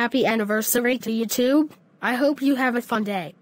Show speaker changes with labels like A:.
A: Happy anniversary to YouTube! I hope you have a fun day.